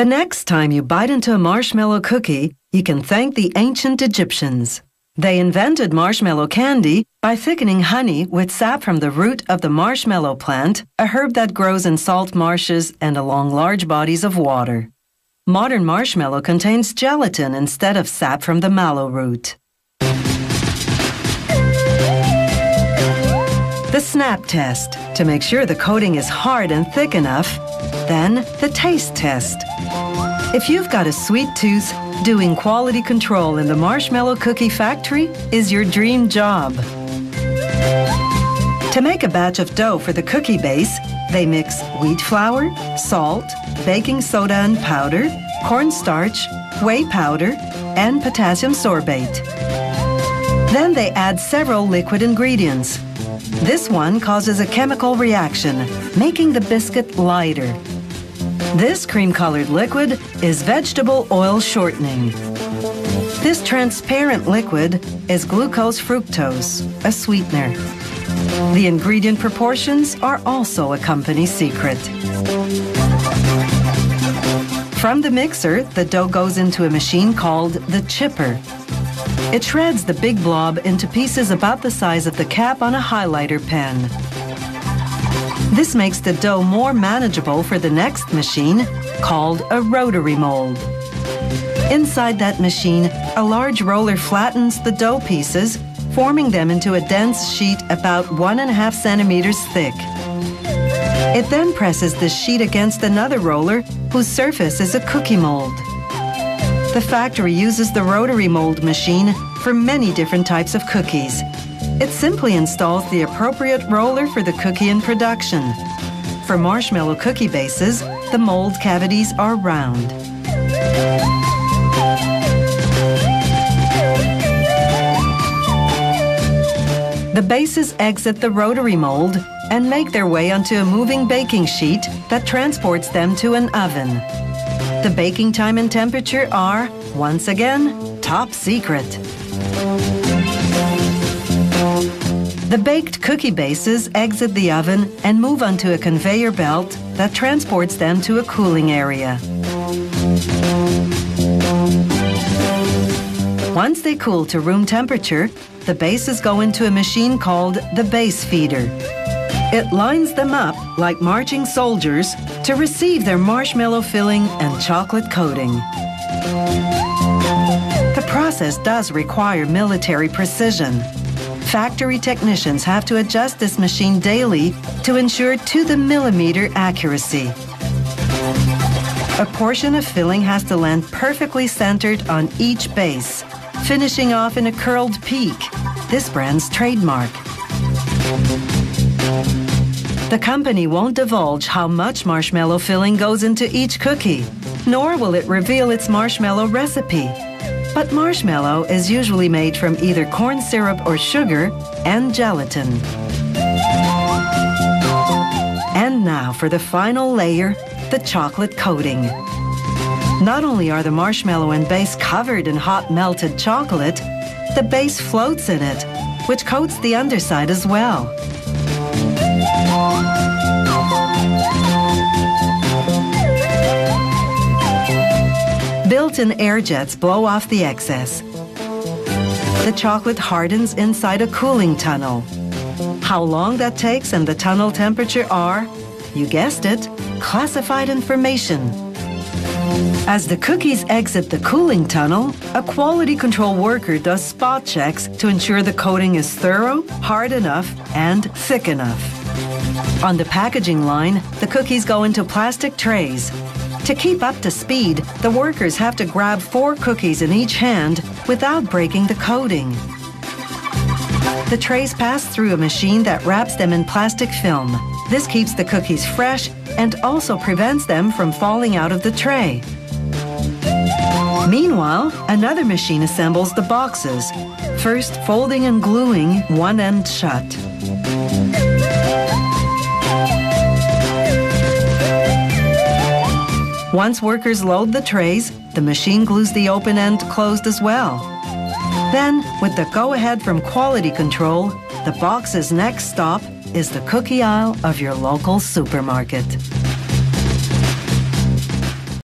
The next time you bite into a marshmallow cookie, you can thank the ancient Egyptians. They invented marshmallow candy by thickening honey with sap from the root of the marshmallow plant, a herb that grows in salt marshes and along large bodies of water. Modern marshmallow contains gelatin instead of sap from the mallow root. The snap test to make sure the coating is hard and thick enough. Then the taste test. If you've got a sweet tooth, doing quality control in the Marshmallow Cookie Factory is your dream job. To make a batch of dough for the cookie base, they mix wheat flour, salt, baking soda and powder, cornstarch, whey powder, and potassium sorbate. Then they add several liquid ingredients. This one causes a chemical reaction, making the biscuit lighter. This cream-colored liquid is vegetable oil shortening. This transparent liquid is glucose fructose, a sweetener. The ingredient proportions are also a company secret. From the mixer, the dough goes into a machine called the chipper. It shreds the big blob into pieces about the size of the cap on a highlighter pen. This makes the dough more manageable for the next machine, called a rotary mold. Inside that machine, a large roller flattens the dough pieces, forming them into a dense sheet about one and a half centimeters thick. It then presses the sheet against another roller whose surface is a cookie mold. The factory uses the rotary mold machine for many different types of cookies. It simply installs the appropriate roller for the cookie in production. For marshmallow cookie bases, the mold cavities are round. The bases exit the rotary mold and make their way onto a moving baking sheet that transports them to an oven. The baking time and temperature are, once again, top secret. The baked cookie bases exit the oven and move onto a conveyor belt that transports them to a cooling area. Once they cool to room temperature, the bases go into a machine called the base feeder. It lines them up like marching soldiers to receive their marshmallow filling and chocolate coating. The process does require military precision. Factory technicians have to adjust this machine daily to ensure to the millimeter accuracy. A portion of filling has to land perfectly centered on each base, finishing off in a curled peak, this brand's trademark. The company won't divulge how much marshmallow filling goes into each cookie, nor will it reveal its marshmallow recipe. But marshmallow is usually made from either corn syrup or sugar and gelatin. And now for the final layer, the chocolate coating. Not only are the marshmallow and base covered in hot melted chocolate, the base floats in it, which coats the underside as well. Built-in air jets blow off the excess. The chocolate hardens inside a cooling tunnel. How long that takes and the tunnel temperature are, you guessed it, classified information. As the cookies exit the cooling tunnel, a quality control worker does spot checks to ensure the coating is thorough, hard enough, and thick enough. On the packaging line, the cookies go into plastic trays. To keep up to speed, the workers have to grab four cookies in each hand without breaking the coating. The trays pass through a machine that wraps them in plastic film. This keeps the cookies fresh and also prevents them from falling out of the tray. Meanwhile, another machine assembles the boxes, first folding and gluing one end shut. Once workers load the trays, the machine glues the open end closed as well. Then, with the go-ahead from quality control, the box's next stop is the cookie aisle of your local supermarket.